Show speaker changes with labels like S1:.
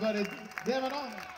S1: buddy Devin on.